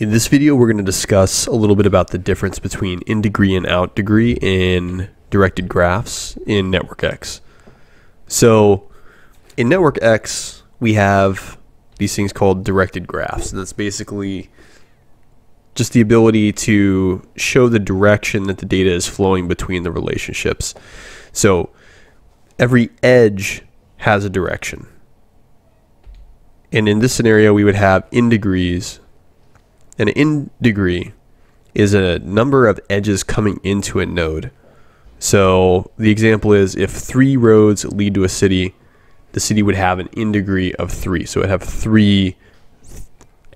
In this video, we're going to discuss a little bit about the difference between in degree and out degree in directed graphs in NetworkX. So, in NetworkX, we have these things called directed graphs. And that's basically just the ability to show the direction that the data is flowing between the relationships. So, every edge has a direction. And in this scenario, we would have in degrees an in degree is a number of edges coming into a node. So the example is if three roads lead to a city, the city would have an in degree of three. So it'd have three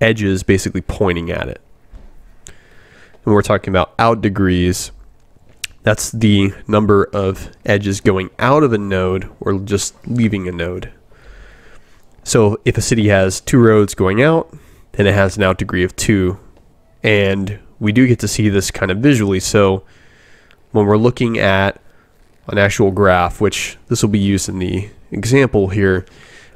edges basically pointing at it. And we're talking about out degrees. That's the number of edges going out of a node or just leaving a node. So if a city has two roads going out, then it has an out degree of 2. And we do get to see this kind of visually. So when we're looking at an actual graph, which this will be used in the example here,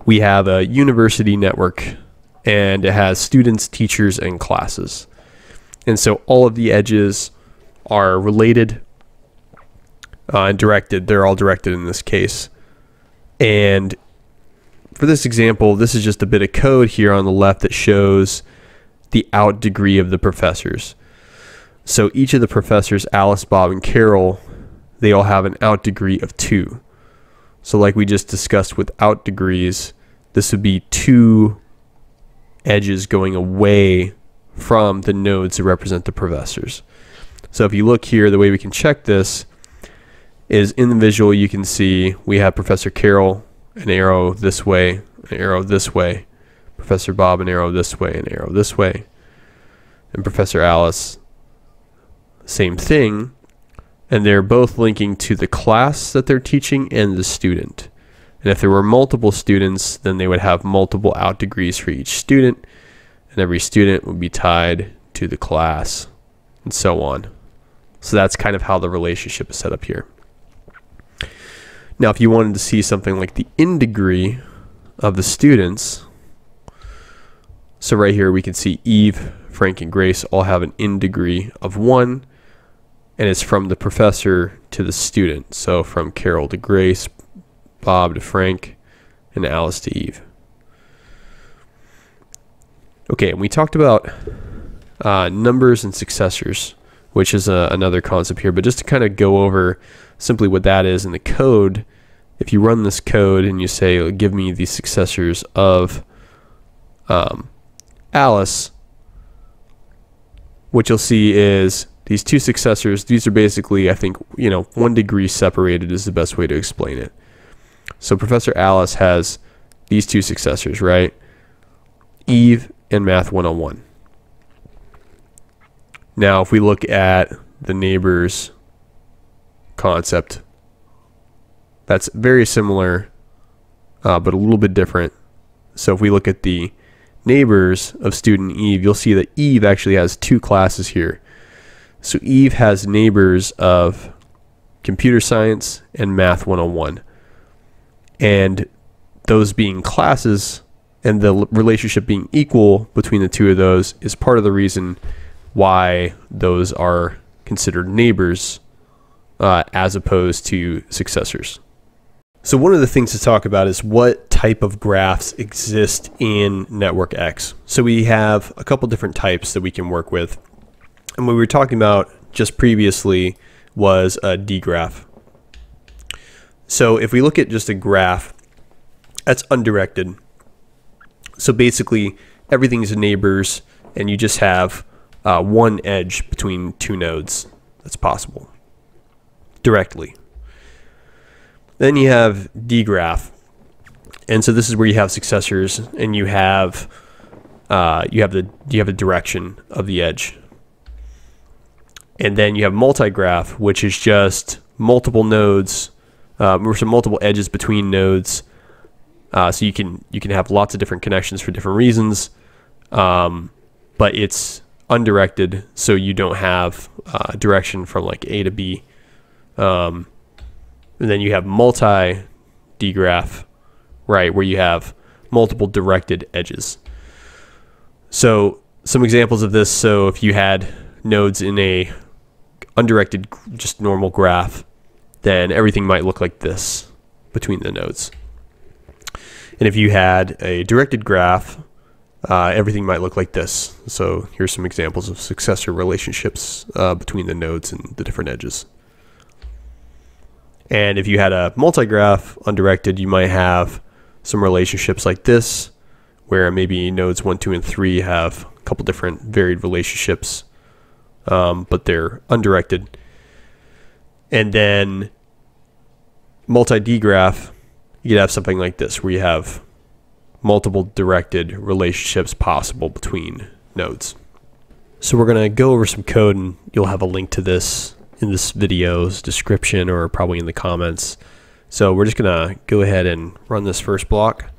we have a university network and it has students, teachers, and classes. And so all of the edges are related uh, and directed. They're all directed in this case. And for this example, this is just a bit of code here on the left that shows the out degree of the professors. So each of the professors, Alice, Bob, and Carol, they all have an out degree of two. So like we just discussed with out degrees, this would be two edges going away from the nodes that represent the professors. So if you look here, the way we can check this is in the visual, you can see we have Professor Carol an arrow this way, an arrow this way, Professor Bob an arrow this way, an arrow this way, and Professor Alice, same thing. And they're both linking to the class that they're teaching and the student. And if there were multiple students, then they would have multiple out degrees for each student, and every student would be tied to the class, and so on. So that's kind of how the relationship is set up here. Now, if you wanted to see something like the in degree of the students, so right here we can see Eve, Frank, and Grace all have an in degree of one, and it's from the professor to the student. So from Carol to Grace, Bob to Frank, and Alice to Eve. Okay, and we talked about uh, numbers and successors, which is uh, another concept here, but just to kind of go over simply what that is in the code, if you run this code and you say, give me the successors of um, Alice, what you'll see is these two successors, these are basically, I think, you know, one degree separated is the best way to explain it. So Professor Alice has these two successors, right? Eve and Math 101. Now, if we look at the neighbors concept. That's very similar, uh, but a little bit different. So if we look at the neighbors of student Eve, you'll see that Eve actually has two classes here. So Eve has neighbors of computer science and math 101. And those being classes and the relationship being equal between the two of those is part of the reason why those are considered neighbors uh, as opposed to successors. So, one of the things to talk about is what type of graphs exist in NetworkX. So, we have a couple different types that we can work with. And what we were talking about just previously was a D graph. So, if we look at just a graph, that's undirected. So, basically, everything's neighbors, and you just have uh, one edge between two nodes that's possible directly. Then you have dgraph, and so this is where you have successors, and you have uh, you have the you have the direction of the edge, and then you have multigraph, which is just multiple nodes, uh, or some multiple edges between nodes. Uh, so you can you can have lots of different connections for different reasons, um, but it's undirected, so you don't have uh, direction from like A to B. Um, and then you have multi dgraph, right, where you have multiple directed edges. So some examples of this. So if you had nodes in a undirected, just normal graph, then everything might look like this between the nodes. And if you had a directed graph, uh, everything might look like this. So here's some examples of successor relationships uh, between the nodes and the different edges. And if you had a multi-graph undirected, you might have some relationships like this, where maybe nodes 1, 2, and 3 have a couple different varied relationships, um, but they're undirected. And then multi-D graph, you could have something like this, where you have multiple directed relationships possible between nodes. So we're going to go over some code, and you'll have a link to this in this video's description or probably in the comments. So we're just going to go ahead and run this first block.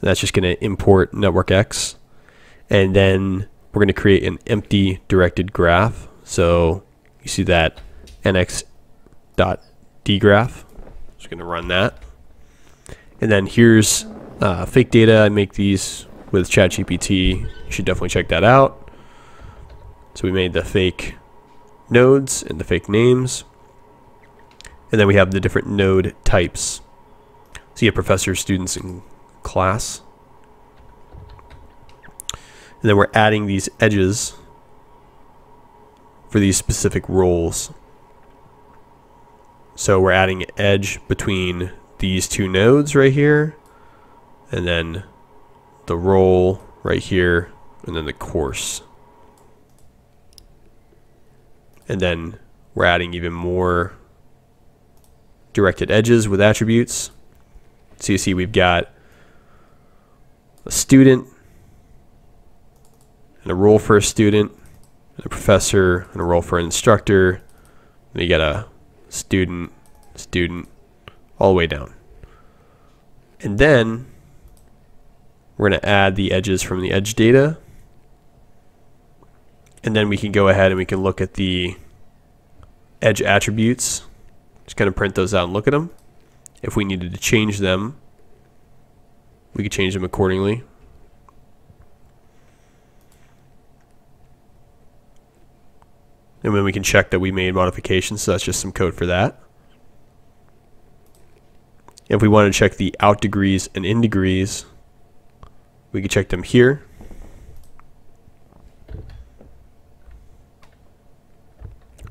That's just going to import NetworkX. And then we're going to create an empty directed graph. So you see that nx.dgraph. Just going to run that. And then here's uh, fake data. I make these with ChatGPT. You should definitely check that out. So we made the fake nodes and the fake names. And then we have the different node types. So you have professor, students, and class. And then we're adding these edges for these specific roles. So we're adding an edge between these two nodes right here, and then the role right here, and then the course. And then we're adding even more directed edges with attributes. So you see we've got a student and a role for a student, and a professor, and a role for an instructor. And you got a student, student, all the way down. And then we're going to add the edges from the edge data. And then we can go ahead and we can look at the edge attributes. Just kind of print those out and look at them. If we needed to change them, we could change them accordingly. And then we can check that we made modifications, so that's just some code for that. If we want to check the out degrees and in degrees, we can check them here.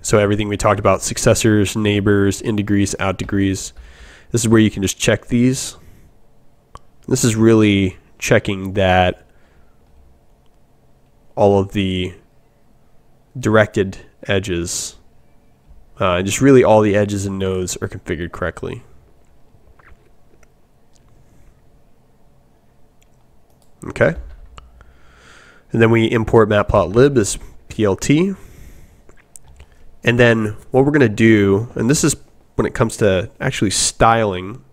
So everything we talked about, successors, neighbors, in degrees, out degrees, this is where you can just check these. This is really checking that all of the directed edges, uh, just really all the edges and nodes are configured correctly. Okay. And then we import matplotlib as PLT. And then what we're going to do, and this is when it comes to actually styling,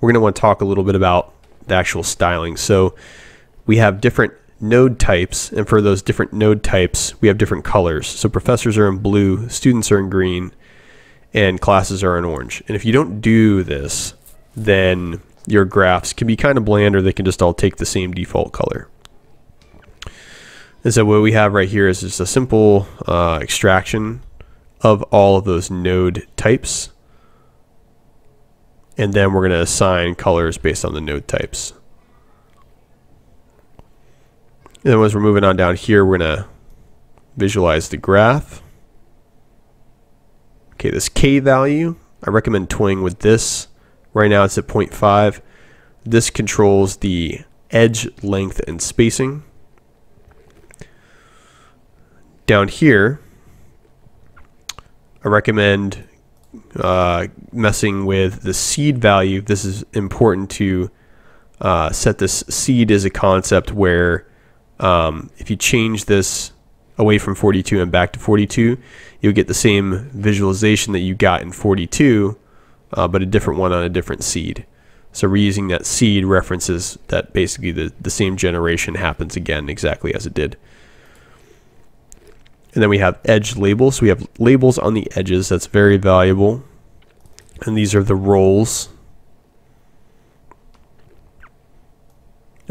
we're going to want to talk a little bit about the actual styling. So we have different node types, and for those different node types, we have different colors. So professors are in blue, students are in green, and classes are in orange. And if you don't do this, then your graphs can be kind of bland or they can just all take the same default color. And so what we have right here is just a simple uh, extraction of all of those node types. And then we're going to assign colors based on the node types. And then as we're moving on down here, we're going to visualize the graph. Okay, this K value, I recommend toying with this. Right now it's at 0.5. This controls the edge length and spacing. Down here, I recommend uh, messing with the seed value. This is important to uh, set this seed as a concept where um, if you change this away from 42 and back to 42, you'll get the same visualization that you got in 42, uh, but a different one on a different seed. So reusing that seed references that basically the, the same generation happens again exactly as it did. And then we have edge labels. So we have labels on the edges. That's very valuable. And these are the roles.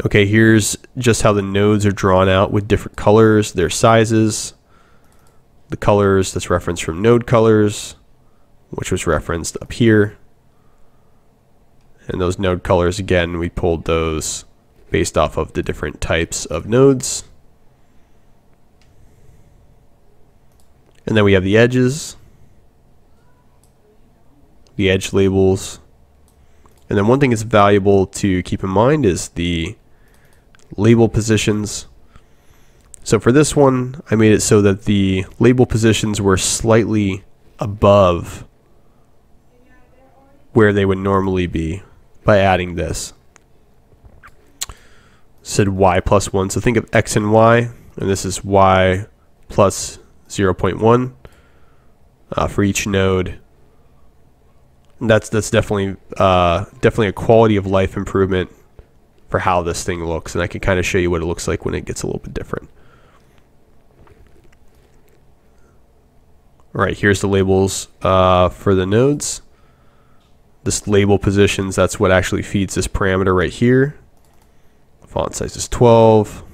Okay, here's just how the nodes are drawn out with different colors, their sizes, the colors that's referenced from node colors, which was referenced up here. And those node colors, again, we pulled those based off of the different types of nodes. And then we have the edges, the edge labels. And then one thing that's valuable to keep in mind is the label positions. So for this one, I made it so that the label positions were slightly above where they would normally be by adding this. Said y plus 1. So think of x and y, and this is y plus 0.1 uh, for each node. And that's that's definitely uh, definitely a quality of life improvement for how this thing looks, and I can kind of show you what it looks like when it gets a little bit different. All right, here's the labels uh, for the nodes this label positions, that's what actually feeds this parameter right here. Font size is 12.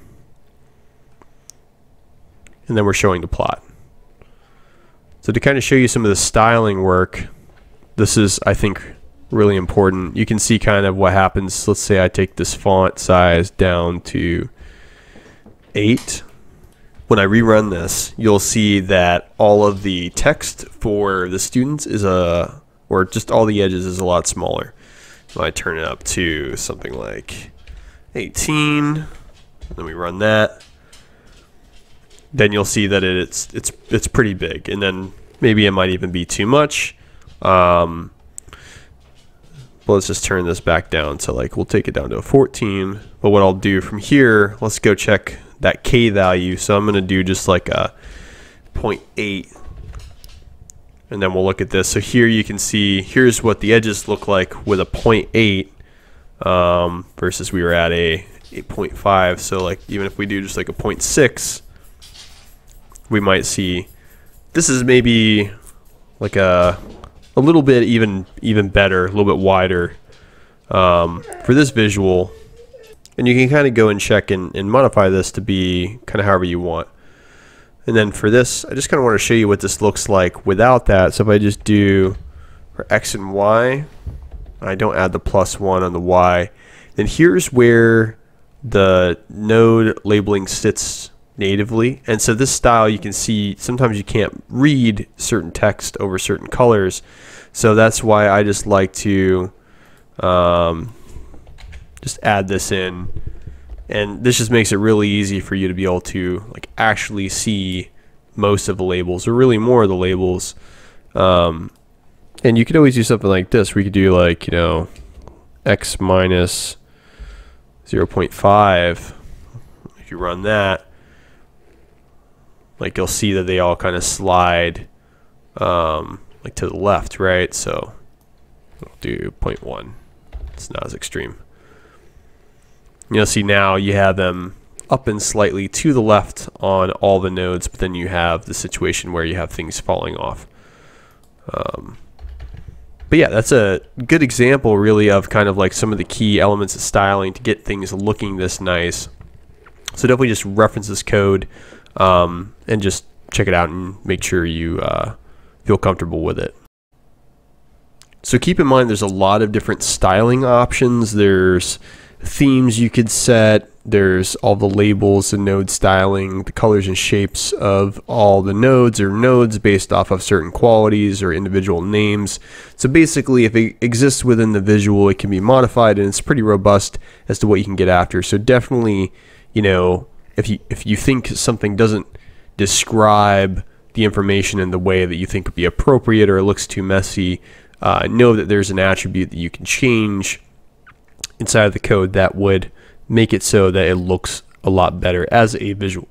And then we're showing the plot. So to kind of show you some of the styling work, this is, I think, really important. You can see kind of what happens. Let's say I take this font size down to 8. When I rerun this, you'll see that all of the text for the students is a or just all the edges is a lot smaller. So I turn it up to something like 18, then we run that. Then you'll see that it's it's it's pretty big, and then maybe it might even be too much. Um, but let's just turn this back down to like we'll take it down to a 14. But what I'll do from here, let's go check that k value. So I'm gonna do just like a 0.8 and then we'll look at this. So here you can see, here's what the edges look like with a 0.8 um, versus we were at a 8.5. So like even if we do just like a 0.6, we might see this is maybe like a a little bit even even better, a little bit wider um, for this visual. And you can kind of go and check and, and modify this to be kind of however you want. And then for this, I just kind of want to show you what this looks like without that. So if I just do for X and Y, I don't add the plus one on the Y, then here's where the node labeling sits natively. And so this style, you can see sometimes you can't read certain text over certain colors. So that's why I just like to um, just add this in and this just makes it really easy for you to be able to like actually see most of the labels or really more of the labels um, and you could always do something like this we could do like you know x minus 0.5 if you run that like you'll see that they all kind of slide um, like to the left right so I'll do 0.1 it's not as extreme You'll see now you have them up and slightly to the left on all the nodes, but then you have the situation where you have things falling off. Um, but yeah, that's a good example really of kind of like some of the key elements of styling to get things looking this nice. So definitely just reference this code um, and just check it out and make sure you uh, feel comfortable with it. So keep in mind there's a lot of different styling options. There's themes you could set. There's all the labels and node styling, the colors and shapes of all the nodes or nodes based off of certain qualities or individual names. So basically, if it exists within the visual, it can be modified and it's pretty robust as to what you can get after. So definitely, you know, if you if you think something doesn't describe the information in the way that you think would be appropriate or it looks too messy, uh, know that there's an attribute that you can change inside of the code that would make it so that it looks a lot better as a visual